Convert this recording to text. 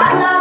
Father.